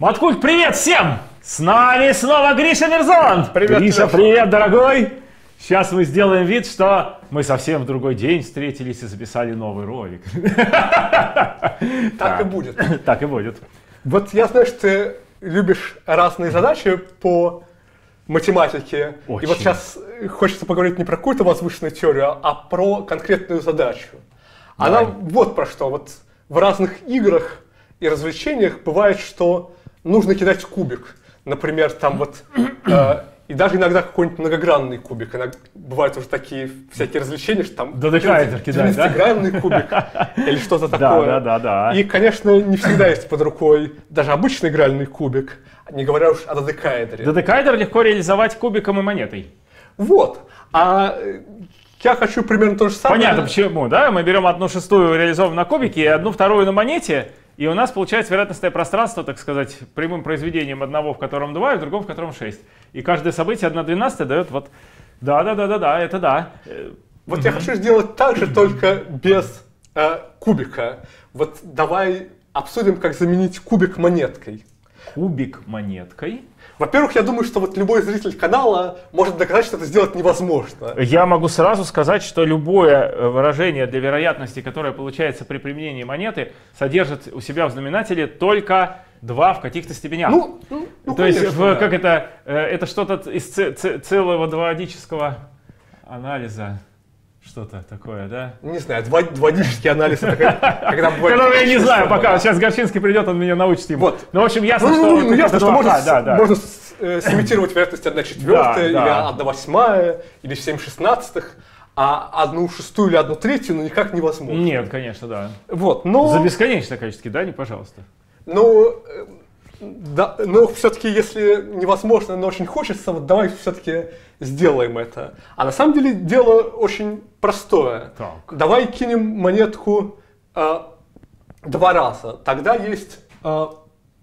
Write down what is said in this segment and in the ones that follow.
Маткульт, привет всем! С нами снова Гриша Мерзон! Привет, Гриша, Леша. привет, дорогой! Сейчас мы сделаем вид, что мы совсем в другой день встретились и записали новый ролик. Так и будет. Так и будет. Вот я знаю, что ты любишь разные задачи по математике. И Очень. вот сейчас хочется поговорить не про какую-то возвышенную теорию, а про конкретную задачу. Она вот про что. Вот в разных играх и развлечениях бывает, что нужно кидать кубик. Например, там вот... э, и даже иногда какой-нибудь многогранный кубик. Иногда бывают уже такие всякие развлечения, что там... Додекаэдр кидать, да? 12-гранный кубик или что-то такое. да, да, да. И, конечно, не всегда есть под рукой даже обычный игральный кубик, не говоря уж о додекаэдре. Додекайдер легко реализовать кубиком и монетой. Вот. А э, я хочу примерно то же самое. Понятно почему, да? Мы берем одну шестую реализованную на кубике и одну вторую на монете, и у нас получается вероятностное пространство, так сказать, прямым произведением одного, в котором 2, и в другом, в котором 6. И каждое событие 1 12 дает вот... Да-да-да-да-да, это да. Вот я хочу сделать так же, только без э, кубика. Вот давай обсудим, как заменить кубик монеткой. Кубик монеткой. Во-первых, я думаю, что вот любой зритель канала может доказать, что это сделать невозможно. Я могу сразу сказать, что любое э, выражение для вероятности, которое получается при применении монеты, содержит у себя в знаменателе только 2 в каких-то степенях. Ну, ну, ну, То есть, конечно, в- да. как это, э, это что-то из целого двоадического анализа, что-то такое, да? Не знаю, два- двоадический анализ. Которого я не знаю пока. да. Сейчас Горчинский придет, он меня научит ему. Вот. Ну, в общем, ясно, Ну, что... ну, ясно, что можно, да, да. э, сымитировать вероятность 1 четвертая, Да, или да. 1 восьмая, или 7 шестнадцатых, а одну шестую или одну третью, ну, никак невозможно. Нет, конечно, да. Вот, но... За бесконечное количество киданий, пожалуйста. Ну, э, да, но все-таки, если невозможно, но очень хочется, вот давай все-таки сделаем это. А на самом деле дело очень простое. Так. Давай кинем монетку э, два раза. Тогда есть э,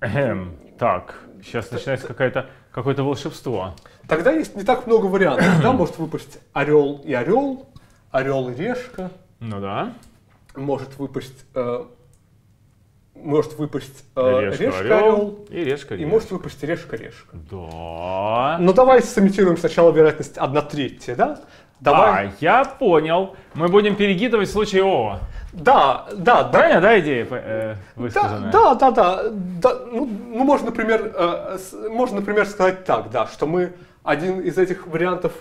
Эхем. Так, сейчас начинается какая-то, какое-то волшебство. Тогда есть не так много вариантов. Да, может выпасть орел и орел, орел и решка, Ну да. может выпасть, э, может выпасть э, Решка, решка, орел. орел, И решка, и решка. может выпасть решка, решка. Да. Ну давай сымитируем сначала вероятность 1 третья, да? Давай. А, я понял. Мы будем перегидывать в случае Ова. Да, да, да. Правильно, да, идея э, Да, высказанная? да, да, да, да. Ну, ну, можно, например, э, можно, например, сказать так, да, что мы один из этих вариантов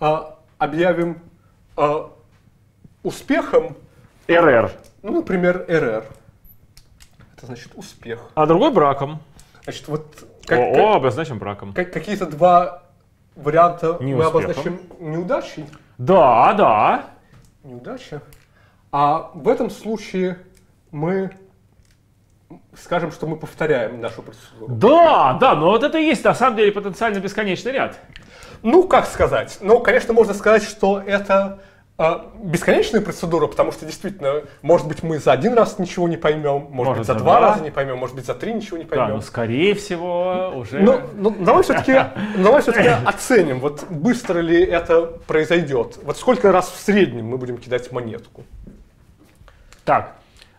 э, объявим э, успехом, РР. Ну, например, РР. Это значит успех. А другой браком. Значит, вот как- О, как- обозначим браком. как- какие-то два варианта мы Неуспехом. обозначим неудачей. Да, да. Неудача. А в этом случае мы скажем, что мы повторяем нашу процедуру. Да, да, но вот это и есть на самом деле потенциально бесконечный ряд. Ну, как сказать? Ну, конечно, можно сказать, что это э, бесконечная процедура, потому что действительно, может быть, мы за один раз ничего не поймем, может, Может, быть, за два два. раза не поймем, может быть, за три ничего не Да, поймем. ну скорее всего уже... Ну, ну, давай все-таки, давай все-таки оценим, вот быстро ли это произойдет. Вот сколько раз в среднем мы будем кидать монетку? Так,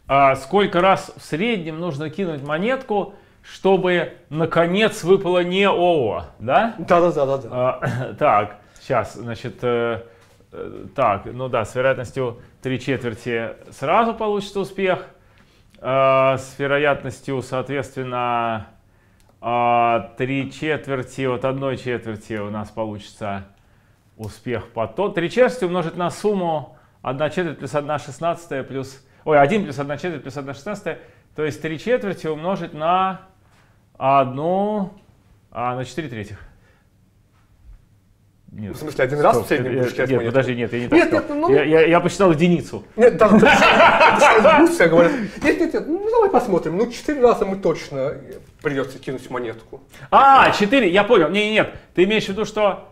а сколько раз в среднем нужно кинуть монетку, чтобы наконец выпало не ООО, да? Да-да-да-да. А, так, сейчас, значит, э, так, ну да, с вероятностью 3 четверти сразу получится успех. А, с вероятностью, соответственно, 3 четверти от одной четверти у нас получится успех потом. 3 четверти умножить на сумму 1 четверть плюс 1 шестнадцатая плюс... Ой, 1 плюс 1 четверть плюс 1 шестнадцатая. То есть 3 четверти умножить на одну... А, на 4 третьих. Нет. В смысле, один раз в Стоп, среднем э, будешь Нет, монетку? подожди, нет, я не так Нет, сказал. нет, ну- я, я, я посчитал единицу. Нет, да, да, все говорят, нет, нет, нет, ну давай посмотрим, ну четыре раза мы точно придется кинуть монетку. А, 4, я понял. Не, не, нет, ты имеешь в виду, что...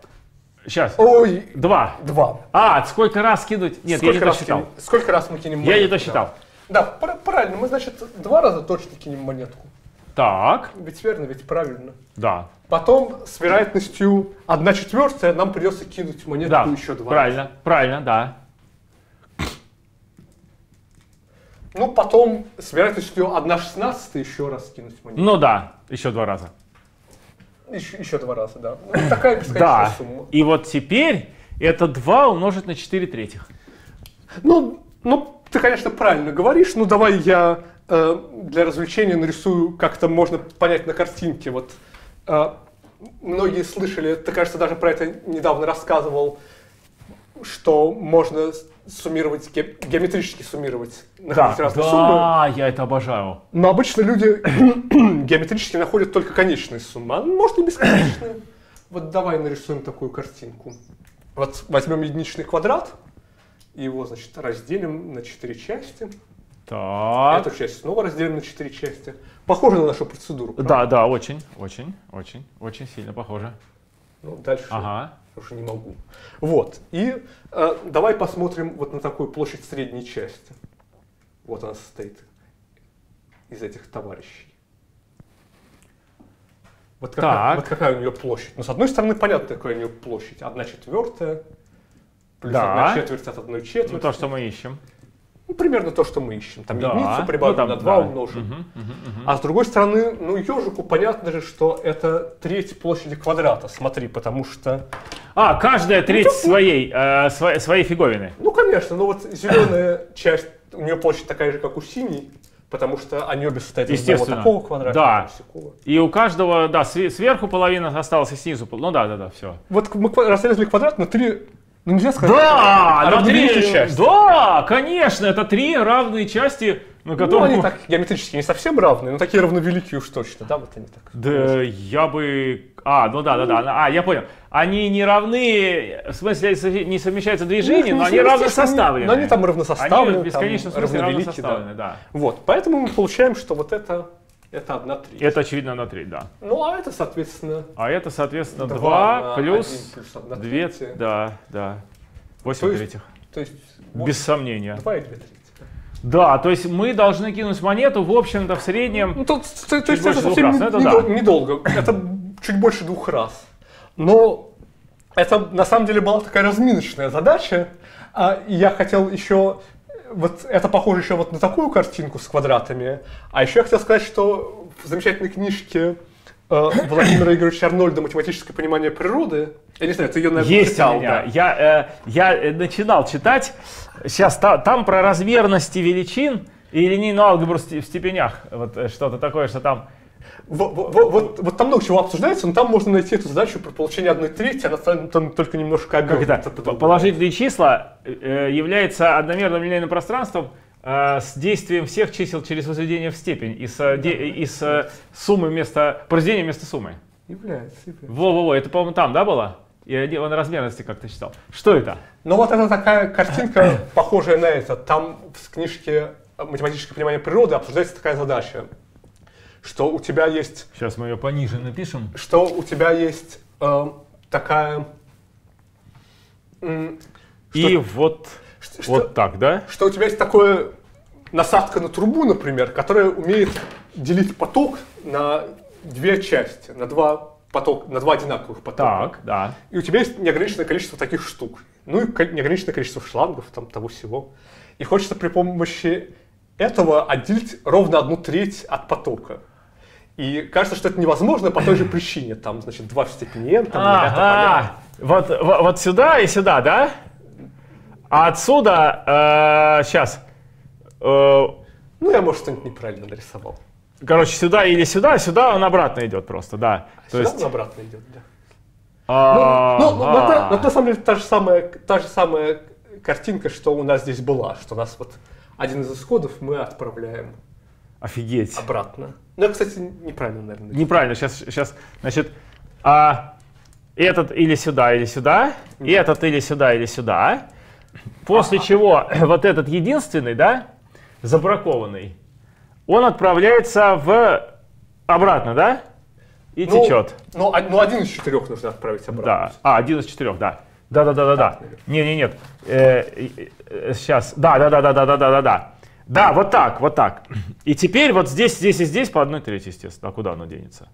Сейчас, Ой, 2. два. А, сколько раз кинуть? Нет, сколько я не досчитал. кинем- сколько раз мы кинем Я монетку? не досчитал. Да, Да, пр- правильно, мы, значит, два раза точно кинем монетку. Так, Ведь верно, ведь правильно. да. Потом с вероятностью 1 четвертая нам придется кинуть монетку Да, еще два. правильно, правильно, да. Ну, потом с вероятностью 1 16 еще раз кинуть монету. Ну да, еще два раза. Еще, еще два раза, да. Ну, такая бесконечная Да. сумма. И вот теперь это 2 умножить на 4 третьих. Ну, ну, ты, конечно, правильно говоришь. Ну, давай я э, для развлечения нарисую, как это можно понять на картинке. Вот многие слышали, ты, кажется, даже про это недавно рассказывал, что можно суммировать, ге- геометрически суммировать, Да, разные суммы. да, я это обожаю. Но обычно люди геометрически находят только конечные суммы, а может и бесконечные. Вот давай нарисуем такую картинку. Вот возьмем единичный квадрат, и его, значит, разделим на четыре части. Так. Эту часть снова разделим на четыре части. Похоже на нашу процедуру. правда? Да, да, очень, очень, очень, очень сильно похоже. Ну, дальше Ага. уже не могу. Вот. И э, давай посмотрим вот на такую площадь средней части. Вот она состоит из этих товарищей. Вот какая, Так. вот какая у нее площадь. Ну, с одной стороны, понятно, какая у нее площадь. Одна четвертая, плюс Да. одна четверть от одной четверти. Ну, то, что мы ищем. Ну, примерно то, что мы ищем. Там Да. единицу прибавим, Ну, там, на 2 да. умножим. Мгм, мгм, мгм. А с другой стороны, ну, ежику понятно же, что это треть площади квадрата. Смотри, потому что А, каждая треть своей, э, своей, своей фиговины. Ну, конечно, но вот зеленая часть, у нее площадь такая же, как у синей, потому что они обе состоят из одного такого квадрата, Да. И у каждого, да, све- сверху половина осталась и снизу. Ну да, да, да, все. Вот мы разрезали квадрат на три, ну нельзя сказать. Да, части. да, конечно, это три равные части, на Ну, которые... они так геометрически не совсем равные, но такие равновеликие уж точно, да, вот они так. Да, я бы... А, ну да, да, да. А, я понял. Они не равны, в смысле, не совмещаются движения, Ну, но не они совместно, равносоставлены. но они там равносоставлены, Они в бесконечном там смысле равновелики, равносоставлены, да. Вот, поэтому мы получаем, что вот это, это одна треть. Это очевидно на треть, да. Ну, а это, соответственно, А это, соответственно, Два 2 на плюс один плюс одна 2, третья. да, да. 8 То есть третьих. то есть Без сомнения. 2 и 2 трети. Да, то есть мы должны кинуть монету, в общем-то, в среднем. Ну, тут, то, то есть это совсем раз, не- это недол- да. недолго. Это чуть больше двух раз. Но это на самом деле была такая разминочная задача. А, я хотел еще... Вот это похоже еще вот на такую картинку с квадратами. А еще я хотел сказать, что в замечательной книжке э, Владимира Игоревича Арнольда «Математическое понимание природы», я не знаю, ты ее, наверное, Есть читал, у меня. да. Я, э, я э, начинал читать. Сейчас там про размерности величин и линейную алгебру в степенях. Вот э, что-то такое, что там. Во- во- во- Вот, вот там много чего обсуждается, но там можно найти эту задачу про получение одной трети, она там, там только немножко Как обернута это? Положительные числа э, является одномерным линейным пространством э, с действием всех чисел через возведение в степень и с, э, де- и с э, суммы вместо произведения вместо суммы. Является, является. Во-во-во, это, по-моему, там, да, было? Не- он размерности как-то читал. Что это? Ну вот это такая картинка, похожая на это. Там в книжке «Математическое понимание природы» обсуждается такая задача, что у тебя есть, Сейчас мы ее пониже напишем. что у тебя есть э, такая, м, И вот, что, что- вот так, да? что у тебя есть такое насадка на трубу, например, которая умеет делить поток на две части, на два поток, на два одинаковых потока. Так, да. И у тебя есть неограниченное количество таких штук. Ну и неограниченное количество шлангов, там того всего. И хочется при помощи этого отделить ровно одну треть от потока. И кажется, что это невозможно по той же причине. Там, значит, два в степени n, там Ага. Вот, вот, вот сюда и сюда, да? А отсюда, сейчас, Ну, я, может, что-нибудь неправильно нарисовал. короче, сюда или сюда, сюда он обратно идет просто, да. То Сюда есть, он обратно идет, да. Ну, ну, ну, это, ну, это на самом деле та же, самая, та же самая картинка, что у нас здесь была. Что у нас вот один из исходов мы отправляем офигеть. обратно. Ну, кстати, неправильно, наверное. Неправильно, сейчас, сейчас, значит, а, этот или сюда, или сюда, и этот или сюда, или сюда. После чего вот этот единственный, да, забракованный, он отправляется в обратно, да, и Ну, течет. Ну, а- ну, один из четырех нужно отправить обратно. Да. А, один из четырех, да. Да, да, да, да, да. Не, не, нет. сейчас. Да, да, да, да, да, да, да, да, да. Да, вот так, вот так. И теперь вот здесь, здесь и здесь по одной трети, естественно. А куда оно денется?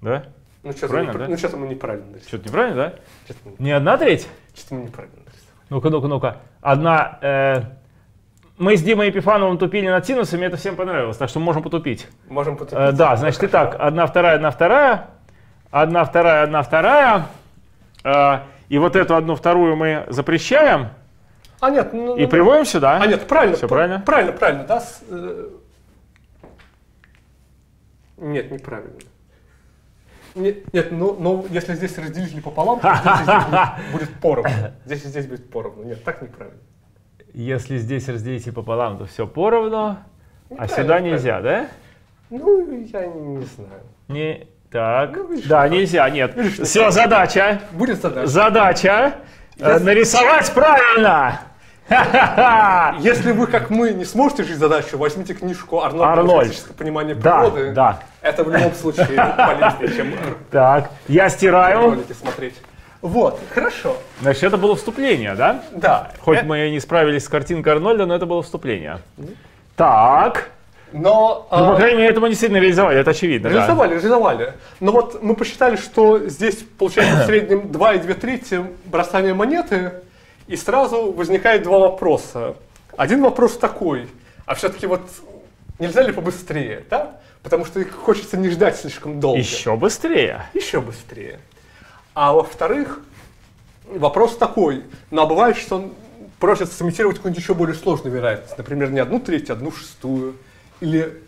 Да? Ну, что-то Правильно, мы, да? ну, что-то мы неправильно нарисовали. Что-то неправильно, да? Что-то мы, Не одна треть? что-то мы неправильно нарисовали. Ну-ка, ну-ка, ну-ка. Одна, э, мы с Димой Епифановым тупили над синусами, это всем понравилось, так что можем потупить. Можем потупить. Э, да, значит, итак, одна, вторая, одна, вторая, одна, вторая, одна, вторая. Э, и вот эту одну, вторую мы запрещаем А нет, ну, и ну, приводим сюда. А нет, правильно. Всё п- правильно? Правильно, правильно, да? с, э, Нет, неправильно. Нет, нет, ну, ну, если здесь разделители пополам, то здесь будет, будет поровну. Здесь и здесь будет поровну. Нет, так неправильно. Если здесь разделите пополам, то все поровну, а сюда нельзя, да? Ну, я не знаю. Не, так, Ну, видишь, да, нельзя, нет. Видишь, Все, задача, Будет задача. задача, э, Если- нарисовать правильно. Если вы, как мы, не сможете решить задачу, возьмите книжку Арнольд. «Математическое понимание Да, природы». да. Это в любом случае полезнее, чем Так, я стираю. смотреть. Вот, хорошо. Значит, это было вступление, да? Да. Хоть Э, мы и не справились с картинкой Арнольда, но это было вступление. Так. Но... Ну, по а, крайней мере, это мы действительно реализовали, это очевидно. да. Реализовали, реализовали. Но вот мы посчитали, что здесь получается в среднем 2,2 трети бросания монеты, и сразу возникает два вопроса. Один вопрос такой, а все-таки вот нельзя ли побыстрее, да? Потому что их хочется не ждать слишком долго. Еще быстрее. Еще быстрее. А во-вторых, вопрос такой, ну а бывает, что просят сымитировать какую-нибудь еще более сложную вероятность, например, не одну треть, а одну шестую, или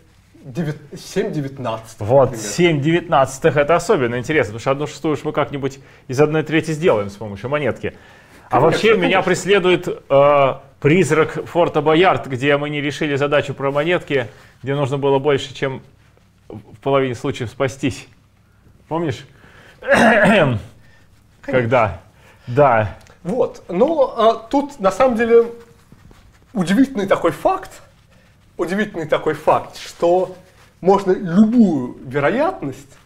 7 девятнадцатых. Вот, например. 7 девятнадцатых это особенно интересно, потому что одну шестую мы как-нибудь из одной трети сделаем с помощью монетки. А Конечно, вообще меня конечно. преследует э, призрак Форта Боярд, где мы не решили задачу про монетки, где нужно было больше, чем в половине случаев спастись. Помнишь? Когда? Да. Вот. Но а, тут на самом деле удивительный такой факт, удивительный такой факт, что можно любую вероятность,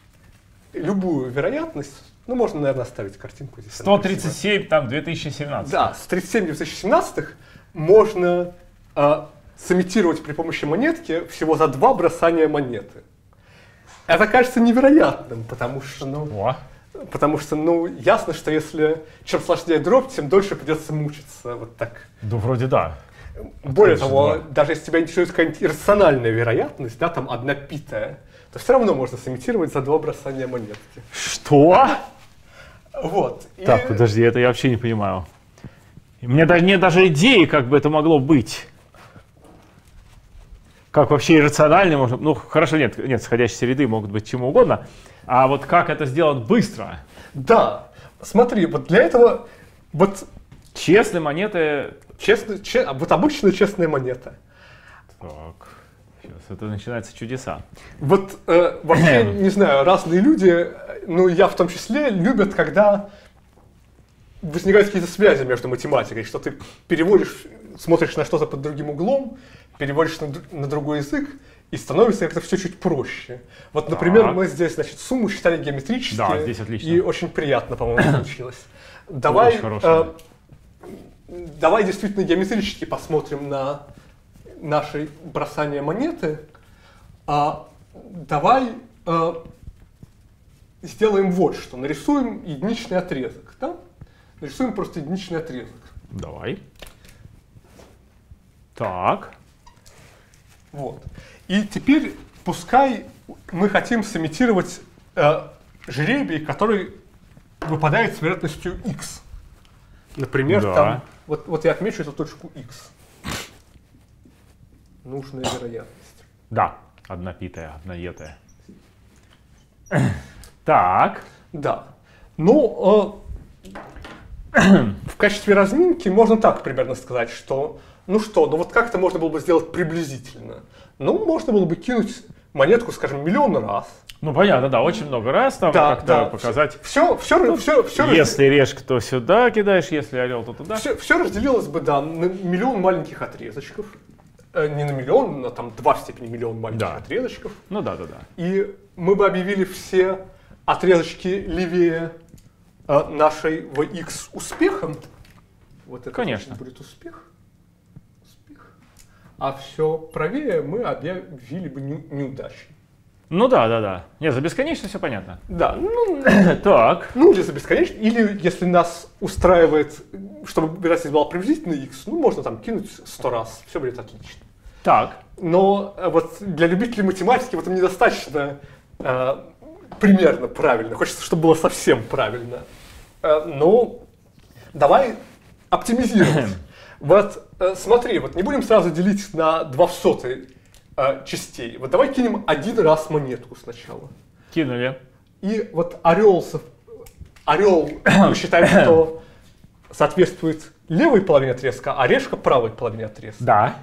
любую вероятность, ну можно, наверное, оставить картинку здесь. она красивая. 137, там, 2017. Да, с 37 2017 можно а, сымитировать при помощи монетки всего за два бросания монеты. Это кажется невероятным, потому что, ну, О, потому что, ну, ясно, что если чем сложнее дробь, тем дольше придется мучиться. Вот так. да вроде да. Более Отлично, того, да. даже если тебя интересует какая-нибудь иррациональная вероятность, да, там одна питая, то все равно можно сымитировать за два бросания монетки. Что? Вот. И- Так, подожди, это я вообще не понимаю. У меня даже нет даже идеи, как бы это могло быть. Как вообще иррационально можно... Ну, хорошо, нет, нет, сходящиеся ряды могут быть чему угодно. А вот как это сделать быстро? Да. Смотри, вот для этого вот Честные монеты... честно, че- а вот обычная честная монета. Так, сейчас это начинаются чудеса. Вот э, вообще, не знаю, разные люди, ну я в том числе, любят, когда возникают какие-то связи между математикой, что ты переводишь, смотришь на что-то под другим углом, переводишь на, на другой язык, и становится как-то все чуть проще. Вот, например, Так. мы здесь, значит, сумму считали геометрически. Да, здесь отлично. И очень приятно, по-моему, получилось. Давай, э, давай действительно геометрически посмотрим на наше бросание монеты. А, давай э, сделаем вот что. Нарисуем единичный отрезок. Да? Нарисуем просто единичный отрезок. Давай. Так. Вот. И теперь пускай мы хотим сымитировать э, жребий, который выпадает с вероятностью x. Например, Да. там, вот, вот я отмечу эту точку x. Нужная вероятность. Да, одна питая, одна етая. Так. Да. Ну, э, в качестве разминки можно так примерно сказать, что, ну что, ну вот как это можно было бы сделать приблизительно? Ну, можно было бы кинуть монетку, скажем, миллион раз. Ну, понятно, да, очень много раз там Да, как-то да. показать. Все, все, все, все, Если решка, то сюда кидаешь, если орел, то туда. все, разделилось бы, да, на миллион маленьких отрезочков. Э, не на миллион, на там два в степени миллион маленьких Да. отрезочков. Ну да, да, да. И мы бы объявили все отрезочки левее э, нашей в x успехом. Вот это Конечно. будет успех. Успех. А все правее мы объявили бы не- неудачей. Ну да, да, да. Нет, за бесконечность все понятно. Да, ну, Так. ну или за бесконечно, или если нас устраивает, чтобы вероятность была приблизительно x, ну можно там кинуть 100 раз, все будет отлично. Так. Но э, вот для любителей математики в этом недостаточно э, примерно правильно. Хочется, чтобы было совсем правильно. Э, ну, давай оптимизировать. Вот э, смотри, вот не будем сразу делить на 2 в сотой э, частей. Вот давай кинем один раз монетку сначала. Кинули. И вот орел, орел мы считаем, что соответствует левой половине отрезка, а решка правой половине отрезка. Да.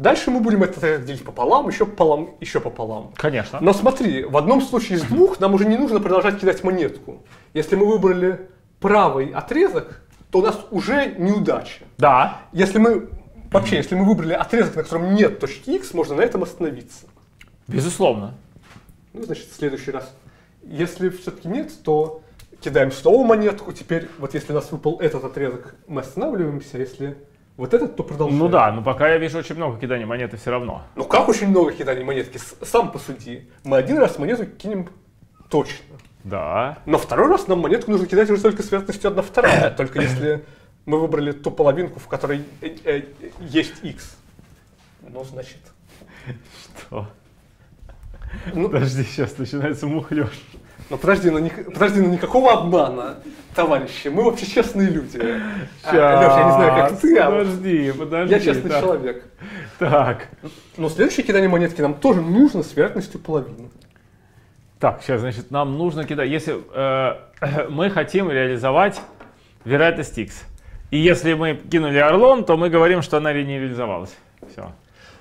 Дальше мы будем это делить пополам, еще пополам, еще пополам. Конечно. Но смотри, в одном случае из двух нам уже не нужно продолжать кидать монетку. Если мы выбрали правый отрезок, то у нас уже неудача. Да. Если мы вообще, если мы выбрали отрезок, на котором нет точки x, можно на этом остановиться. Безусловно. Ну, значит, в следующий раз. Если все-таки нет, то кидаем снова монетку. Теперь, вот если у нас выпал этот отрезок, мы останавливаемся. Если вот этот, то продолжаем. Ну да, но пока я вижу очень много киданий монеты все равно. Ну как очень много киданий монетки? Сам посуди. Мы один раз монету кинем точно. Да. Но второй раз нам монетку нужно кидать уже только с вероятностью 1 вторая. Только если мы выбрали ту половинку, в которой э, э, есть x. Ну, значит... Что? Ну, Подожди, сейчас начинается мухлёж. Ну подожди, ну, ни- подожди, ну никакого обмана, товарищи. Мы вообще честные люди. А, Лёш, я не знаю, как ты, а Подожди, подожди. я честный так. человек. Так. Но следующее кидание монетки нам тоже нужно с вероятностью половины. Так, сейчас, значит, нам нужно кидать. Если э, мы хотим реализовать вероятность x. И если мы кинули орлом, то мы говорим, что она не реализовалась. Все.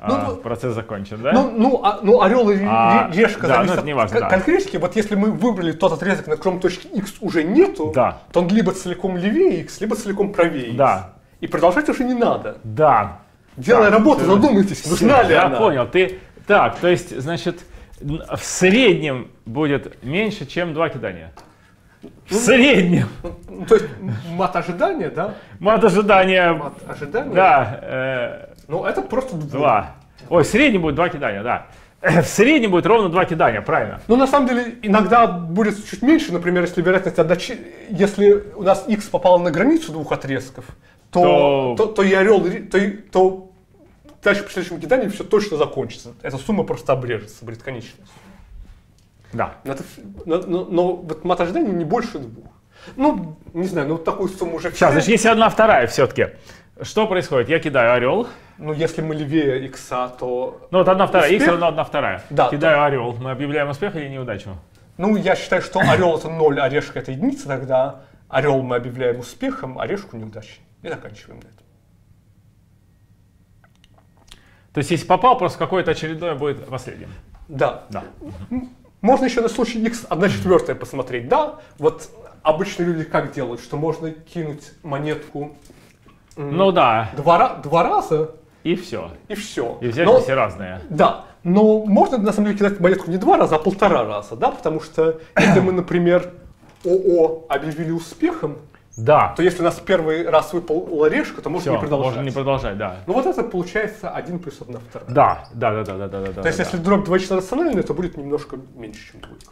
Ну, ну, процесс закончен, да? Ну, ну, а- ну орел и А, решка да, зависит ну, это от не важно, да. конкретики. Вот если мы выбрали тот отрезок, на котором точки x уже нету, Да. то он либо целиком левее x, либо целиком правее x. Да. И продолжать уже не надо. Да. Делая Так, работу, всё. задумайтесь, нужна ли Я она. понял. Ты так, то есть, значит, в среднем будет меньше, чем два кидания. В среднем. Ну, то есть мат ожидания, да? Мат ожидания. Мат ожидания. Да. э, Ну, это просто два. Ой, в среднем будет два кидания, да. В среднем будет ровно два кидания, правильно. Ну, на самом деле, иногда будет чуть меньше, например, если вероятность отдачи, если у нас x попало на границу двух отрезков, то, То- то, то и орел, то, то дальше при следующем кидании все точно закончится. Эта сумма просто обрежется, будет конечная. Да. Но, но, но- но вот мат ожидания не больше двух. Ну, не знаю, ну вот такую сумму уже... Сейчас, значит, если одна вторая все-таки. Что происходит? Я кидаю орел. Ну, если мы левее икса, то... Ну вот одна вторая, Успех? равно одна вторая. Да, Кидаю орел. Мы объявляем успех или неудачу? Ну, я считаю, что орел это 0, а решка это единица, тогда орел мы объявляем успехом, а решку неудачей. И заканчиваем на этом. То есть, если попал, просто какое-то очередное будет последним. Да. Да. Можно еще на случай x 1 четвертая посмотреть. Да, вот обычно люди как делают, что можно кинуть монетку Ну да. два, два раза И все. и все. И взять все разные. Да, но можно на самом деле кидать монетку не два раза, а полтора раза, да, потому что если мы, например, ОО объявили успехом, Да. то если у нас первый раз выпала решка, то можно Все, не продолжать. можно не продолжать, да. Ну вот это получается 1 плюс 1 вторая. Да, да, да, да, да, да, да. То есть да, если дробь двоично рациональная, то будет немножко меньше, чем двойка.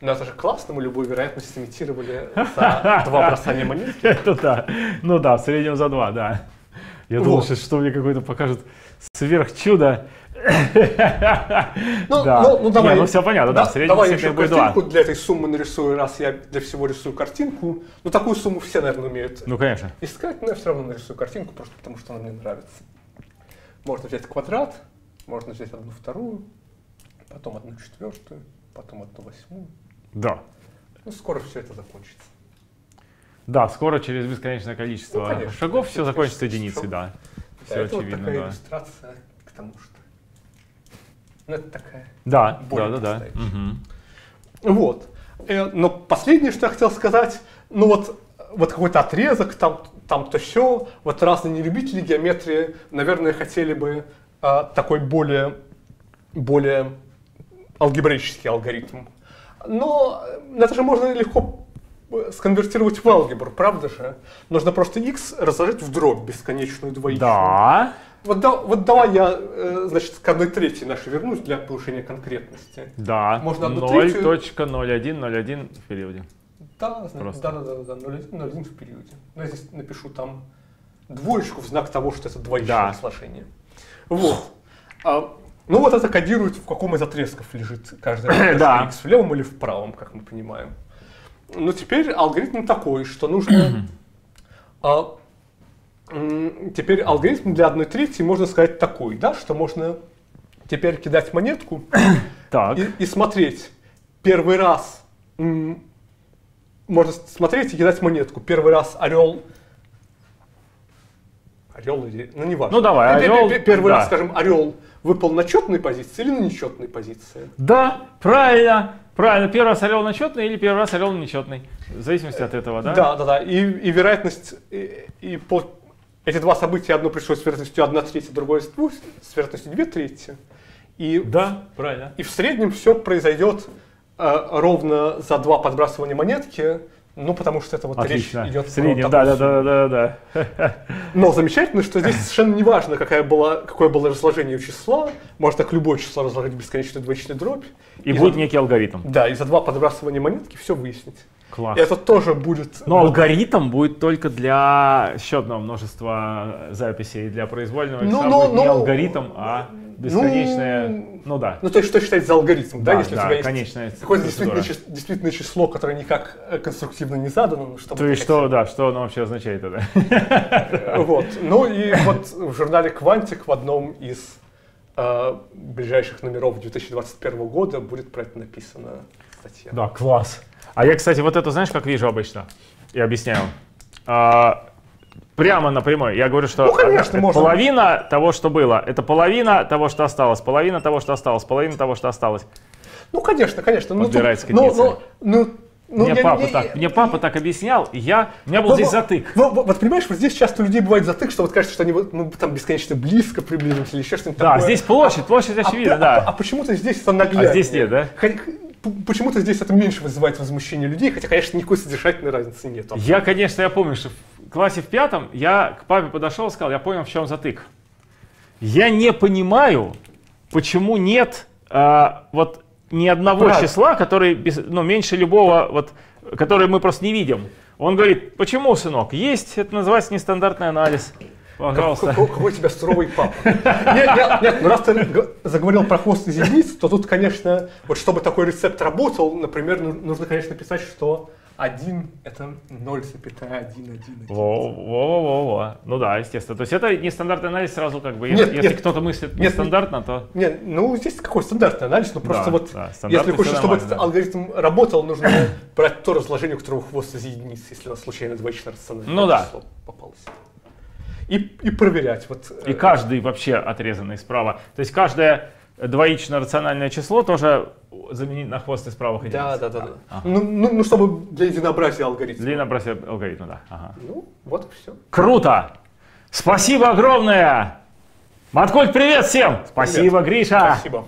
Но это же классно, мы любую вероятность имитировали за два бросания монет. Это да. Ну да, в среднем за два, да. Я думал, Вот. что, что мне какой-то покажут сверхчудо. Ну, Да. ну, ну, давай. Не, ну всё понятно, да, в среднем давай еще картинку для этой суммы нарисую, раз я для всего рисую картинку. Ну, такую сумму все, наверное, умеют Ну, конечно. искать, но я все равно нарисую картинку, просто потому что она мне нравится. Можно взять квадрат, можно взять одну вторую, потом одну четвертую, потом одну восьмую. Да. Ну, скоро все это закончится. Да, скоро через бесконечное количество Ну, конечно. шагов все закончится единицей, шагов. да. Да, Все это вот очевидно, такая да. иллюстрация к тому, что... Ну, это такая... Да, более да, да, да. Мгм. Вот. Э, Но последнее, что я хотел сказать, ну вот, вот какой-то отрезок, там, там то все, вот разные нелюбители геометрии, наверное, хотели бы а, такой более, более алгебраический алгоритм. Но это же можно легко э, сконвертировать в алгебру, правда же? Нужно просто x разложить в дробь бесконечную двоичную. Да. Вот, да, вот давай я, э, значит, к одной трети нашей вернусь для повышения конкретности. Да, Можно одну третью? 0.0101 в периоде. Да, значит, да, да, да, да, 0,1, 0,1 в периоде. Ну, я здесь напишу там двоечку в знак того, что это двоичное Да. сложение. Вот. А, ну вот это кодирует, в каком из отрезков лежит каждый Да. x, в левом или в правом, как мы понимаем. Ну теперь алгоритм такой, что нужно... а, теперь алгоритм для одной трети можно сказать такой, да, что можно теперь кидать монетку и, и смотреть первый раз можно смотреть и кидать монетку. Первый раз орел. Орел или. Ну, не важно. Ну, давай, орел, пе- Первый да. раз, скажем, орел выпал на четной позиции или на нечетной позиции. да, правильно, правильно. Первый раз орел на четный или первый раз орел на нечетный. В зависимости от этого, да? Да, да, да. И, и вероятность. И, и по- эти два события, одно пришло с вероятностью 1 третья, другое с, двух- с вероятностью 2 трети. И Да, правильно. И в среднем все произойдет э, ровно за два подбрасывания монетки, ну потому что это вот Отлично. речь идет В среднем, да, да, да, да, да, да. Но замечательно, что здесь совершенно не важно, какая была, какое было разложение числа. Можно так любое число разложить в бесконечную двоичную дробь. И за- будет некий алгоритм. Да, и за два подбрасывания монетки все выяснить. Класс. Это тоже будет... Но алгоритм будет только для счетного множества записей, для произвольного Ну, ну, будет не ну, алгоритм, а бесконечное, ну, да. Ну, то есть, что считать за алгоритм, да, Да, если да, у тебя есть конечная какое-то действительное, чис- действительное число, которое никак э, конструктивно не задано, ну, чтобы То есть что, да, что оно вообще означает тогда? Вот. Ну и вот в журнале «Квантик» в одном из э, ближайших номеров 2021 года будет про это написана статья. Да, класс. А я, кстати, вот это знаешь, как вижу обычно? Я объясняю. А, прямо напрямую. Я говорю, что Ну, конечно, можно. половина того, что было, это половина того, что осталось, половина того, что осталось, половина того, что осталось. Ну, конечно, конечно. Ну, Подбирается ну, кондиция. ну, ну, ну, мне, я- папа я- так, я- мне папа так объяснял, и я, у меня был Вот- здесь затык. Вот, вот, вот понимаешь, вот здесь часто у людей бывает затык, что вот кажется, что они вот, ну, там бесконечно близко приблизились или еще что-нибудь Да, такое. здесь площадь, площадь А, очевидна, а- да. а почему-то здесь это нагляднее. А здесь нет, да? Почему-то здесь это меньше вызывает возмущение людей, хотя, конечно, никакой содержательной разницы нет. Я, конечно, я помню, что в классе в пятом я к папе подошел и сказал, я понял, в чем затык. Я не понимаю, почему нет а, вот ни одного Правильно. числа, который без- ну, меньше любого, вот, который мы просто не видим. Он говорит, почему, сынок? Есть, это называется нестандартный анализ. Пожалуйста. Какой, какой у тебя суровый папа. Нет, нет, нет, ну раз ты заговорил про хвост из единиц, то тут, конечно, вот чтобы такой рецепт работал, например, ну- нужно, конечно, писать, что 1 это 0,111. Во-во-во-во. Ну да, естественно. То есть это нестандартный анализ сразу как бы, Нет, если, нет. кто-то мыслит Нет, нестандартно, то... Нет, ну здесь какой стандартный анализ, ну просто Да, вот, да, если хочешь, чтобы этот да. алгоритм работал, нужно брать то разложение, у которого хвост из единиц, если у нас случайно двоичное рациональное Ну да. число попалось. И, и проверять. Вот, И э, каждый вообще отрезанный справа. То есть каждое двоичное рациональное число тоже заменить на хвост из правых единиц. Да, да, да. да. Ага. Ну, ну, ну, чтобы для единообразия алгоритма. Длинно бросай алгоритм, да. Ага. Ну, вот и все. Круто! Спасибо огромное! Маткульт, привет всем! Спасибо, Гриша! Спасибо.